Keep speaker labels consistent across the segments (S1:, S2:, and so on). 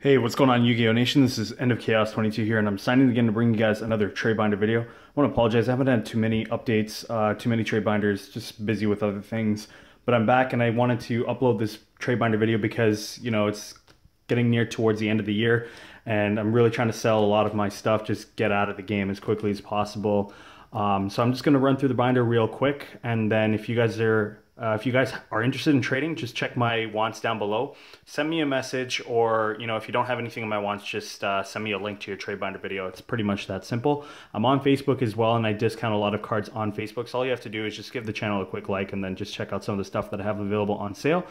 S1: Hey, what's going on Yu-Gi-Oh! Nation? This is End of Chaos 22 here, and I'm signing again to bring you guys another trade binder video. I want to apologize, I haven't had too many updates, uh, too many trade binders, just busy with other things. But I'm back and I wanted to upload this trade binder video because, you know, it's getting near towards the end of the year, and I'm really trying to sell a lot of my stuff, just get out of the game as quickly as possible. Um, so I'm just going to run through the binder real quick, and then if you guys are uh, if you guys are interested in trading, just check my wants down below. Send me a message, or you know, if you don't have anything in my wants, just uh, send me a link to your trade binder video. It's pretty much that simple. I'm on Facebook as well, and I discount a lot of cards on Facebook. So all you have to do is just give the channel a quick like, and then just check out some of the stuff that I have available on sale.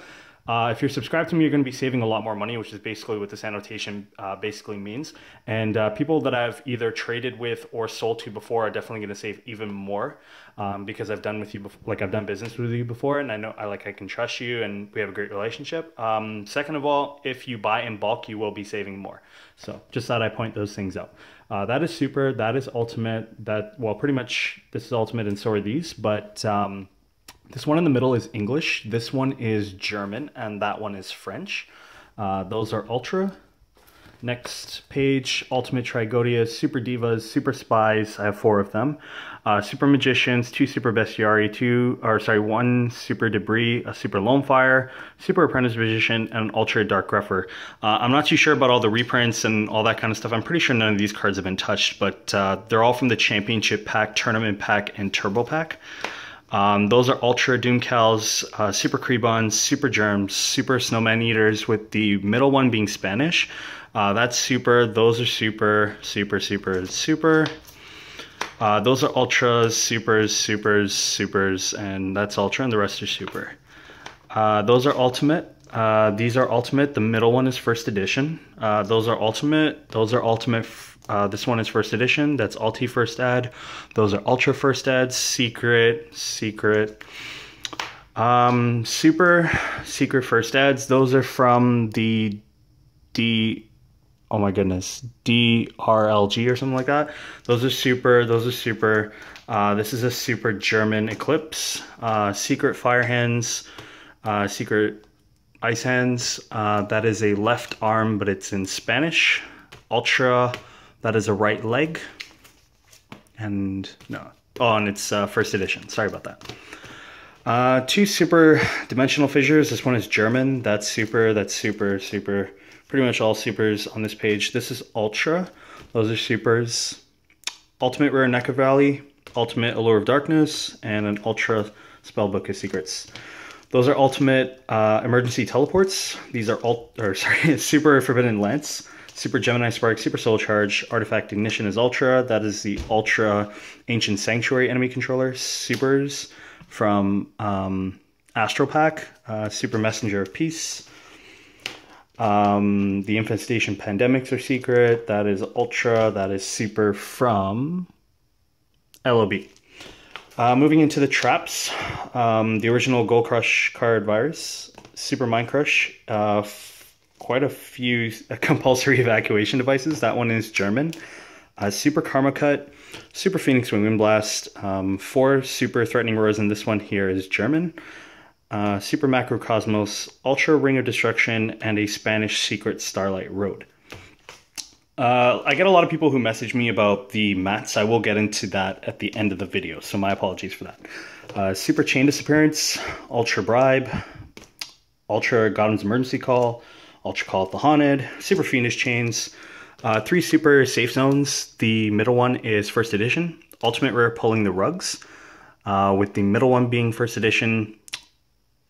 S1: Uh, if you're subscribed to me, you're going to be saving a lot more money, which is basically what this annotation uh, basically means. And uh, people that I've either traded with or sold to before are definitely going to save even more um, because I've done with you before, like I've done business with you before, and I know I like I can trust you, and we have a great relationship. Um, second of all, if you buy in bulk, you will be saving more. So just thought I point those things out. Uh, that is super. That is ultimate. That well, pretty much this is ultimate, and so are these, but. Um, this one in the middle is English, this one is German, and that one is French. Uh, those are Ultra. Next page, Ultimate Trigodias, Super Divas, Super Spies, I have four of them. Uh, super Magicians, two Super Bestiari, two, or sorry, one Super Debris, a Super Lone Fire, Super Apprentice Magician, and an Ultra Dark Grepher. Uh, I'm not too sure about all the reprints and all that kind of stuff. I'm pretty sure none of these cards have been touched, but uh, they're all from the Championship Pack, Tournament Pack, and Turbo Pack. Um, those are Ultra Doomcals, uh, Super Krebons, Super Germs, Super Snowman Eaters, with the middle one being Spanish. Uh, that's super. Those are super, super, super, super. Uh, those are Ultras, Supers, Supers, Supers, and that's Ultra, and the rest are Super. Uh, those are Ultimate. Uh, these are Ultimate. The middle one is First Edition. Uh, those are Ultimate. Those are Ultimate uh, this one is first edition. That's Ulti first ad. Those are Ultra first ads. Secret, secret. Um, super, secret first ads. Those are from the D. Oh my goodness, DRLG or something like that. Those are super. Those are super. Uh, this is a super German Eclipse. Uh, secret Fire Hands. Secret Ice Hands. Uh, that is a left arm, but it's in Spanish. Ultra that is a right leg. And no, oh, and it's uh, first edition. Sorry about that. Uh, two super dimensional fissures. This one is German. That's super. That's super, super. Pretty much all supers on this page. This is Ultra. Those are supers. Ultimate Rare Necrovalley, Ultimate Allure of Darkness, and an Ultra Spellbook of Secrets. Those are Ultimate uh, Emergency Teleports. These are ult or sorry, Super Forbidden Lance. Super Gemini Spark, Super Soul Charge, Artifact Ignition is Ultra. That is the Ultra Ancient Sanctuary enemy controller. Supers from um, Astro Pack, uh, Super Messenger of Peace. Um, the Infestation Pandemics are secret. That is Ultra. That is Super from LOB. Uh, moving into the traps, um, the original Gold Crush card virus, Super Mind Crush, uh, quite a few compulsory evacuation devices. That one is German. Uh, super Karma Cut, Super Phoenix Wing Wind Blast, um, four Super Threatening Roars, and this one here is German. Uh, super Macrocosmos, Ultra Ring of Destruction, and a Spanish Secret Starlight Road. Uh, I get a lot of people who message me about the mats. I will get into that at the end of the video, so my apologies for that. Uh, super Chain Disappearance, Ultra Bribe, Ultra Godwin's Emergency Call, Ultra Call of the Haunted, Super Fiendish Chains, uh, three super safe zones. The middle one is first edition. Ultimate Rare Pulling the Rugs, uh, with the middle one being first edition.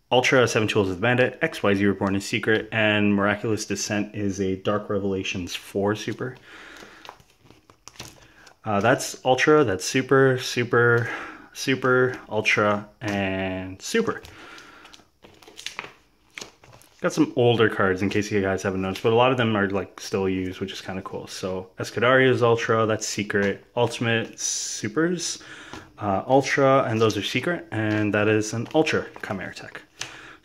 S1: Ultra Seven Tools of the Bandit, XYZ Reborn in Secret, and Miraculous Descent is a Dark Revelations 4 super. Uh, that's Ultra, that's Super, Super, Super, Ultra, and Super. Got some older cards in case you guys haven't noticed, but a lot of them are like still used, which is kind of cool. So Escudaria's Ultra, that's Secret. Ultimate Supers, uh, Ultra, and those are Secret, and that is an Ultra Chimera Tech.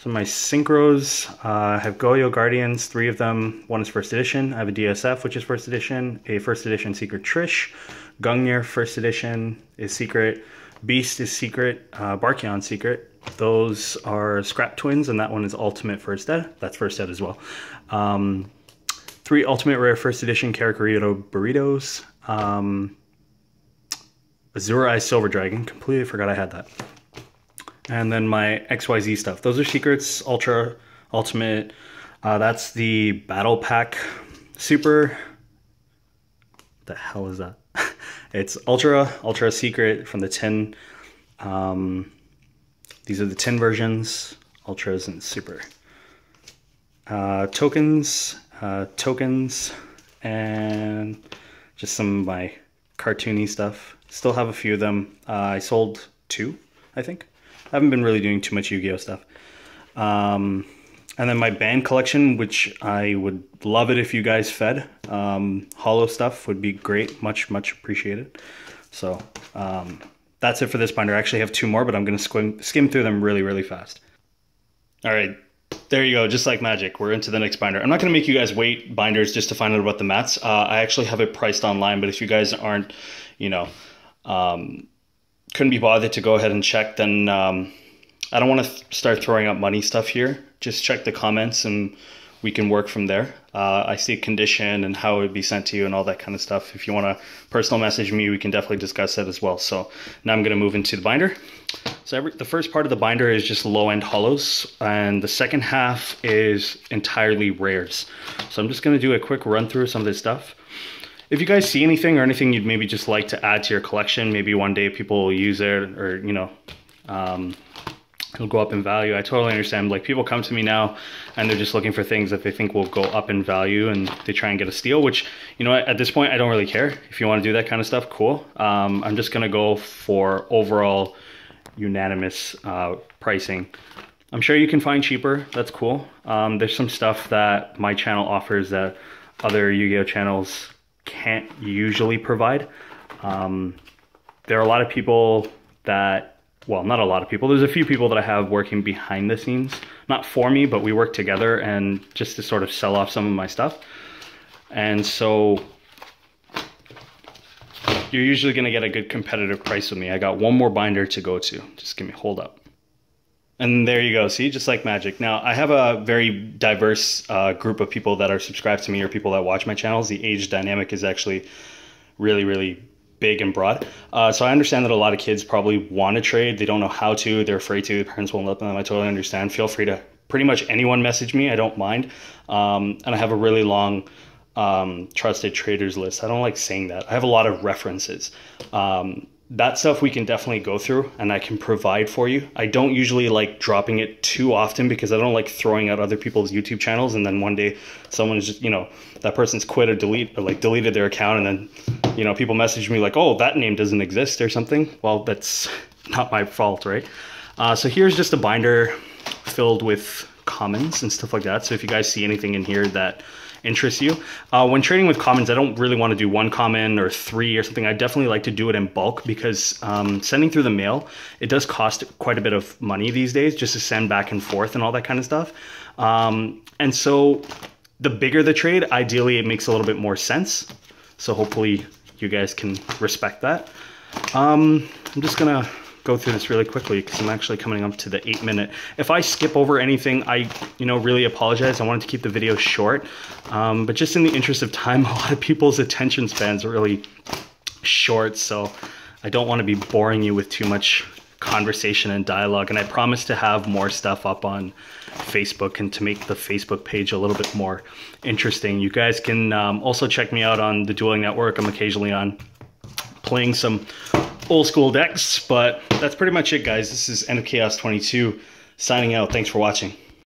S1: So my Synchros, uh, have Goyo Guardians, three of them. One is first edition. I have a DSF, which is first edition. A first edition Secret Trish. Gungnir, first edition, is Secret. Beast is Secret. Uh, Barkion Secret. Those are Scrap Twins, and that one is Ultimate First Ed. That's First Ed as well. Um, three Ultimate Rare First Edition Karakurito Burritos, um, Azure Eye Silver Dragon, completely forgot I had that. And then my XYZ stuff. Those are secrets, Ultra, Ultimate. Uh, that's the Battle Pack Super. the hell is that? it's Ultra, Ultra Secret from the tin. Um, these are the tin versions, Ultras and Super. Uh, tokens, uh, tokens, and just some of my cartoony stuff. Still have a few of them. Uh, I sold two, I think. I haven't been really doing too much Yu-Gi-Oh stuff. Um, and then my band collection, which I would love it if you guys fed. Um, hollow stuff would be great, much, much appreciated. So um, that's it for this binder. I actually have two more, but I'm gonna skim, skim through them really, really fast. All right, there you go, just like magic. We're into the next binder. I'm not gonna make you guys wait binders just to find out about the mats. Uh, I actually have it priced online, but if you guys aren't, you know, um, couldn't be bothered to go ahead and check, then um, I don't want to th start throwing up money stuff here. Just check the comments and we can work from there. Uh, I see condition and how it would be sent to you and all that kind of stuff. If you want to personal message me, we can definitely discuss that as well. So now I'm going to move into the binder. So every, the first part of the binder is just low-end hollows, and the second half is entirely rares. So I'm just going to do a quick run through some of this stuff. If you guys see anything or anything you'd maybe just like to add to your collection, maybe one day people will use it or, you know, um, it'll go up in value. I totally understand. Like people come to me now and they're just looking for things that they think will go up in value and they try and get a steal, which, you know, at this point, I don't really care. If you want to do that kind of stuff, cool. Um, I'm just going to go for overall unanimous uh, pricing. I'm sure you can find cheaper. That's cool. Um, there's some stuff that my channel offers that other Yu-Gi-Oh channels can't usually provide. Um, there are a lot of people that well, not a lot of people. There's a few people that I have working behind the scenes, not for me, but we work together and just to sort of sell off some of my stuff. And so you're usually to get a good competitive price with me. I got one more binder to go to. Just give me hold up. And there you go. See, just like magic. Now, I have a very diverse uh, group of people that are subscribed to me or people that watch my channels. The age dynamic is actually really, really big and broad. Uh, so I understand that a lot of kids probably want to trade. They don't know how to. They're afraid to. The parents won't let them. I totally understand. Feel free to pretty much anyone message me. I don't mind. Um, and I have a really long um, trusted traders list. I don't like saying that. I have a lot of references. Um, that stuff we can definitely go through and I can provide for you. I don't usually like dropping it too often because I don't like throwing out other people's YouTube channels and then one day someone is just, you know, that person's quit or delete or like deleted their account and then, you know, people message me like, oh, that name doesn't exist or something. Well, that's not my fault, right? Uh, so here's just a binder filled with comments and stuff like that. So if you guys see anything in here that interests you. Uh, when trading with commons, I don't really want to do one common or three or something. I definitely like to do it in bulk because um, sending through the mail, it does cost quite a bit of money these days just to send back and forth and all that kind of stuff. Um, and so the bigger the trade, ideally it makes a little bit more sense. So hopefully you guys can respect that. Um, I'm just gonna go through this really quickly because I'm actually coming up to the eight minute. If I skip over anything, I, you know, really apologize. I wanted to keep the video short, um, but just in the interest of time, a lot of people's attention spans are really short, so I don't want to be boring you with too much conversation and dialogue. And I promise to have more stuff up on Facebook and to make the Facebook page a little bit more interesting. You guys can um, also check me out on the Dueling Network. I'm occasionally on playing some old school decks, but that's pretty much it, guys. This is End of Chaos 22 signing out. Thanks for watching.